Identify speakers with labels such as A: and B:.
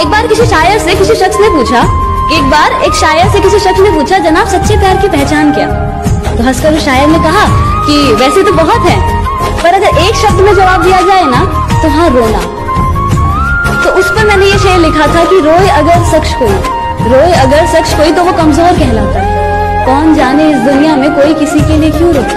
A: एक बार किसी शायर से किसी शख्स ने पूछा, एक बार एक शायर से किसी शख्स ने पूछा, जनाब, सच्चे प्यार की पहचान क्या? तो हंसकर उस शायर ने कहा कि वैसे तो बहुत है, पर अगर एक शब्द में जवाब दिया जाए ना तो हाँ रोना। तो उस पर मैंने ये शेर लिखा था कि रोए अगर शख्स कोई, रोए अगर शख्स कोई तो वो कमज़ोर कहलाता है। कौन जाने इस दुनिया में कोई किसी के लिए क्यों रोता?